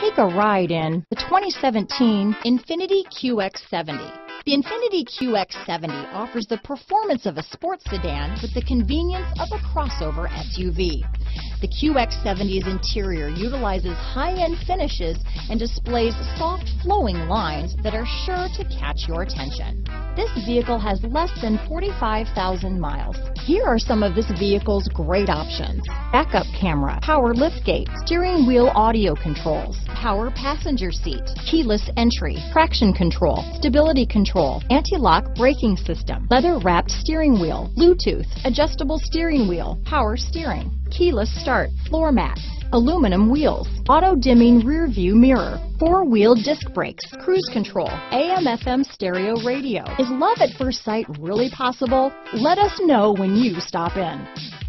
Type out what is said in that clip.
Take a ride in the 2017 Infiniti QX70. The Infiniti QX70 offers the performance of a sports sedan with the convenience of a crossover SUV. The QX70's interior utilizes high-end finishes and displays soft flowing lines that are sure to catch your attention. This vehicle has less than 45,000 miles. Here are some of this vehicle's great options. Backup camera, power liftgate, steering wheel audio controls, power passenger seat, keyless entry, traction control, stability control, anti-lock braking system, leather wrapped steering wheel, Bluetooth, adjustable steering wheel, power steering, keyless start, floor mats, aluminum wheels, auto dimming rear view mirror, four wheel disc brakes, cruise control, AM FM stereo radio. Is love at first sight really possible? Let us know when you stop in.